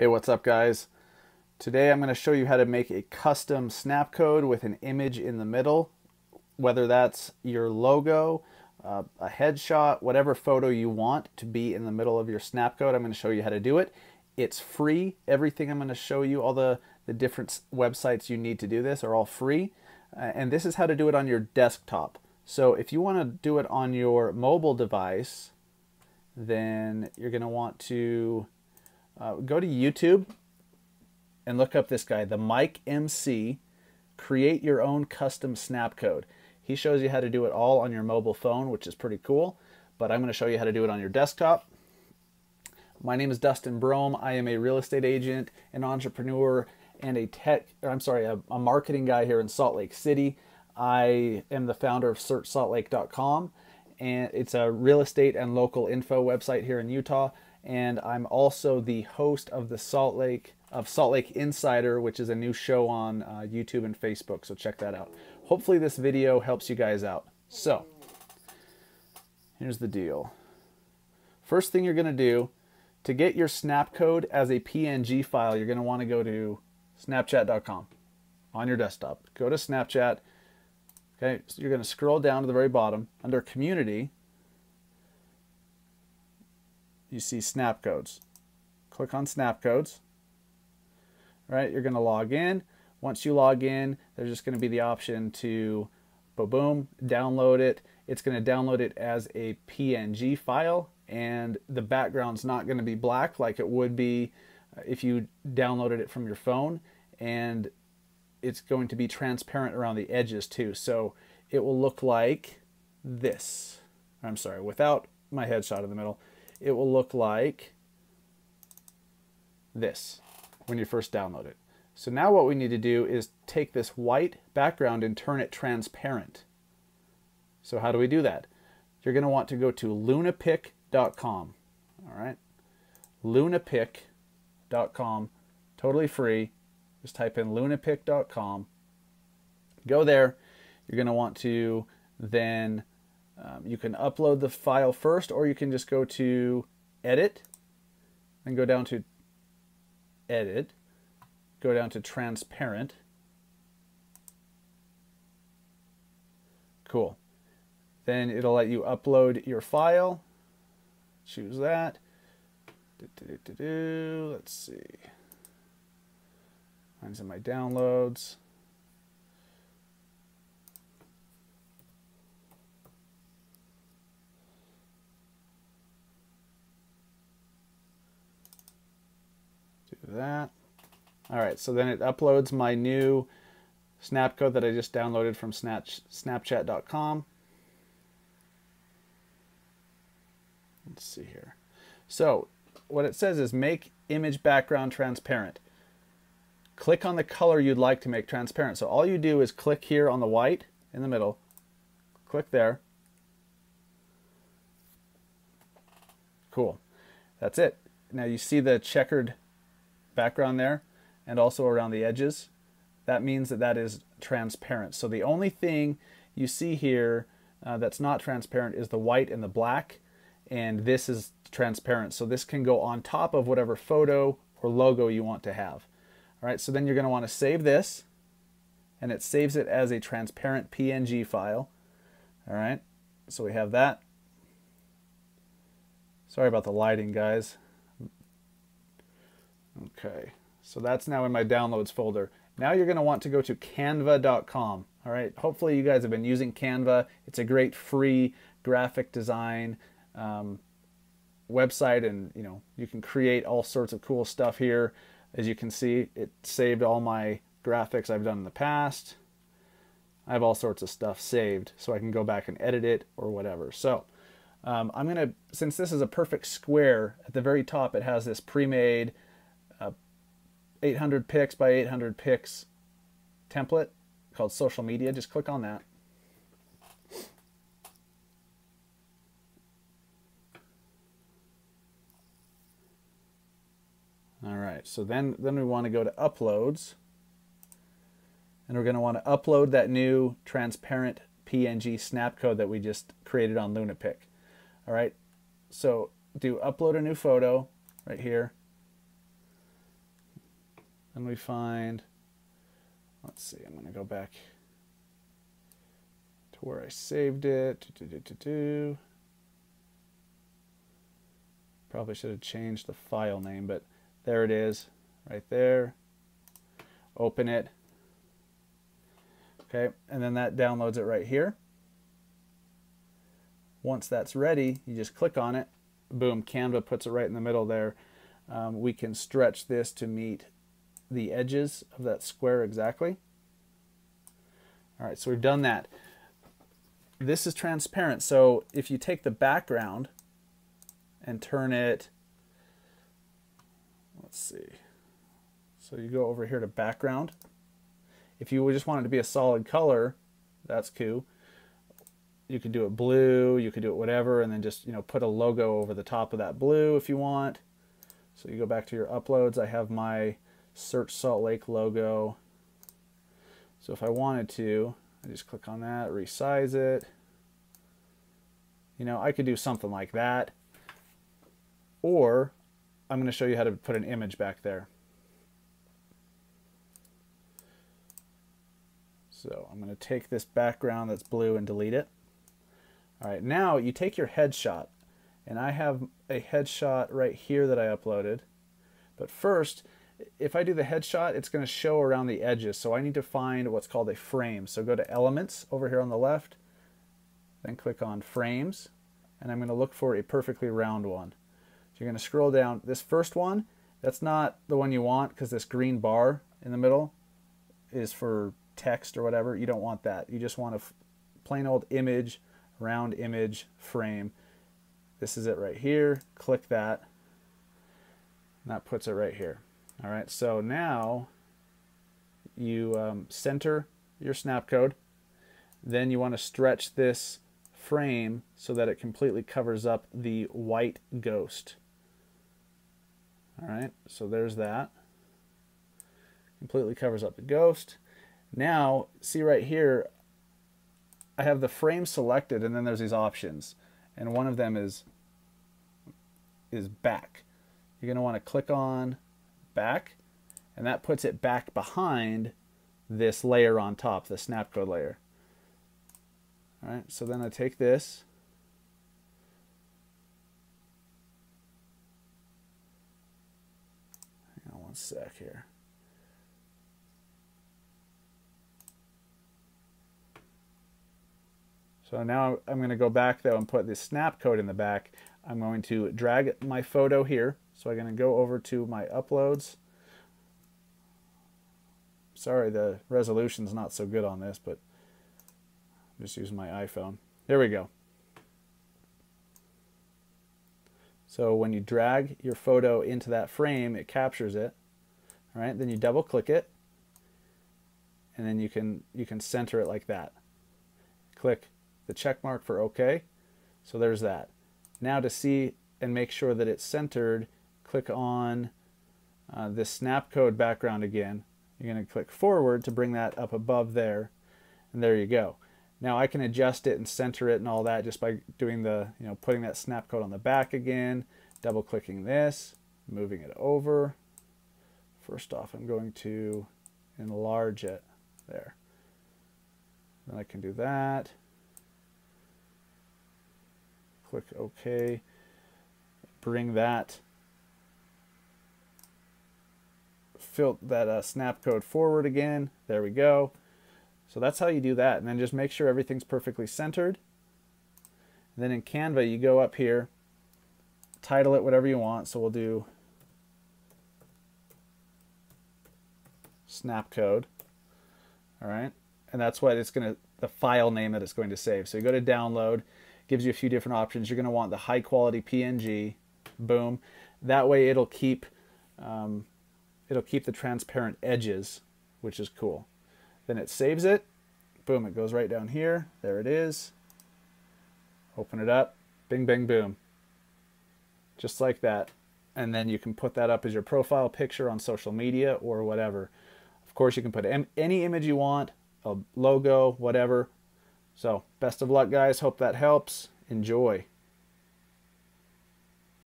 Hey, what's up guys? Today I'm going to show you how to make a custom snapcode with an image in the middle, whether that's your logo, uh, a headshot, whatever photo you want to be in the middle of your snapcode. I'm going to show you how to do it. It's free. Everything I'm going to show you, all the, the different websites you need to do this are all free. Uh, and this is how to do it on your desktop. So if you want to do it on your mobile device, then you're going to want to uh, go to YouTube and look up this guy, the Mike MC. Create your own custom snap code. He shows you how to do it all on your mobile phone, which is pretty cool. But I'm going to show you how to do it on your desktop. My name is Dustin Brohm. I am a real estate agent, an entrepreneur, and a tech, I'm sorry, a, a marketing guy here in Salt Lake City. I am the founder of SearchSaltLake.com, and it's a real estate and local info website here in Utah and I'm also the host of the Salt Lake of Salt Lake Insider, which is a new show on uh, YouTube and Facebook. So check that out. Hopefully, this video helps you guys out. So, here's the deal. First thing you're going to do to get your snap code as a PNG file, you're going to want to go to snapchat.com on your desktop. Go to Snapchat. Okay, so you're going to scroll down to the very bottom under Community you see snap codes. Click on snap codes. Right, you're going to log in. Once you log in, there's just going to be the option to boom, boom, download it. It's going to download it as a PNG file, and the background's not going to be black like it would be uh, if you downloaded it from your phone. And it's going to be transparent around the edges too. So it will look like this. I'm sorry, without my headshot in the middle it will look like this when you first download it. So now what we need to do is take this white background and turn it transparent. So how do we do that? You're going to want to go to lunapic.com. All right. lunapic.com, totally free. Just type in lunapic.com. Go there. You're going to want to then um, you can upload the file first, or you can just go to Edit and go down to Edit, go down to Transparent. Cool. Then it'll let you upload your file. Choose that. Let's see. Mine's in my downloads. That. All right, so then it uploads my new snapcode that I just downloaded from snapchat.com. Let's see here. So what it says is make image background transparent. Click on the color you'd like to make transparent. So all you do is click here on the white in the middle. Click there. Cool. That's it. Now you see the checkered background there and also around the edges, that means that that is transparent. So the only thing you see here uh, that's not transparent is the white and the black, and this is transparent. So this can go on top of whatever photo or logo you want to have. All right, so then you're going to want to save this, and it saves it as a transparent PNG file. All right, so we have that. Sorry about the lighting, guys. Okay, so that's now in my downloads folder. Now you're going to want to go to canva.com. All right, hopefully you guys have been using Canva. It's a great free graphic design um, website, and you know you can create all sorts of cool stuff here. As you can see, it saved all my graphics I've done in the past. I have all sorts of stuff saved, so I can go back and edit it or whatever. So um, I'm gonna, since this is a perfect square, at the very top it has this pre-made 800 pics by 800 pics template called social media. Just click on that. All right, so then, then we want to go to uploads. And we're going to want to upload that new transparent PNG snapcode that we just created on Lunapic. All right, so do upload a new photo right here. Then we find, let's see, I'm going to go back to where I saved it. Do, do, do, Probably should have changed the file name, but there it is, right there. Open it. Okay, and then that downloads it right here. Once that's ready, you just click on it. Boom, Canva puts it right in the middle there. Um, we can stretch this to meet the edges of that square exactly. All right, so we've done that. This is transparent, so if you take the background and turn it, let's see, so you go over here to background. If you just want it to be a solid color, that's cool. You could do it blue, you could do it whatever, and then just you know put a logo over the top of that blue if you want. So you go back to your uploads. I have my Search Salt Lake logo. So if I wanted to, I just click on that, resize it. You know, I could do something like that. Or I'm going to show you how to put an image back there. So I'm going to take this background that's blue and delete it. All right, now you take your headshot and I have a headshot right here that I uploaded. But first, if I do the headshot, it's going to show around the edges. So I need to find what's called a frame. So go to Elements over here on the left, then click on Frames, and I'm going to look for a perfectly round one. So you're going to scroll down. This first one, that's not the one you want because this green bar in the middle is for text or whatever. You don't want that. You just want a plain old image, round image frame. This is it right here. Click that. And that puts it right here. All right, so now you um, center your snap code. Then you want to stretch this frame so that it completely covers up the white ghost. All right, so there's that. Completely covers up the ghost. Now, see right here, I have the frame selected and then there's these options and one of them is is back. You're going to want to click on back and that puts it back behind this layer on top, the snapcode layer. All right, so then I take this hang on one sec here. So now I'm going to go back though and put this snap code in the back. I'm going to drag my photo here. So I'm going to go over to my uploads. Sorry, the resolution's not so good on this, but I'm just using my iPhone. There we go. So when you drag your photo into that frame, it captures it. All right, then you double click it, and then you can you can center it like that. Click the check mark for OK. So there's that. Now to see and make sure that it's centered, click on uh, this snap code background again. You're going to click forward to bring that up above there. And there you go. Now I can adjust it and center it and all that just by doing the, you know, putting that snap code on the back again, double clicking this, moving it over. First off, I'm going to enlarge it there. Then I can do that click OK. Bring that fill that uh, snap code forward again. There we go. So that's how you do that. And then just make sure everything's perfectly centered. And then in Canva, you go up here, title it whatever you want. So we'll do snap code. All right. And that's what it's going to, the file name that it's going to save. So you go to download gives you a few different options. You're going to want the high quality PNG. Boom. That way it'll keep um, it'll keep the transparent edges, which is cool. Then it saves it. Boom, it goes right down here. There it is. Open it up. Bing, bing, boom. Just like that. And then you can put that up as your profile picture on social media or whatever. Of course, you can put any image you want, a logo, whatever. So, best of luck, guys. Hope that helps. Enjoy.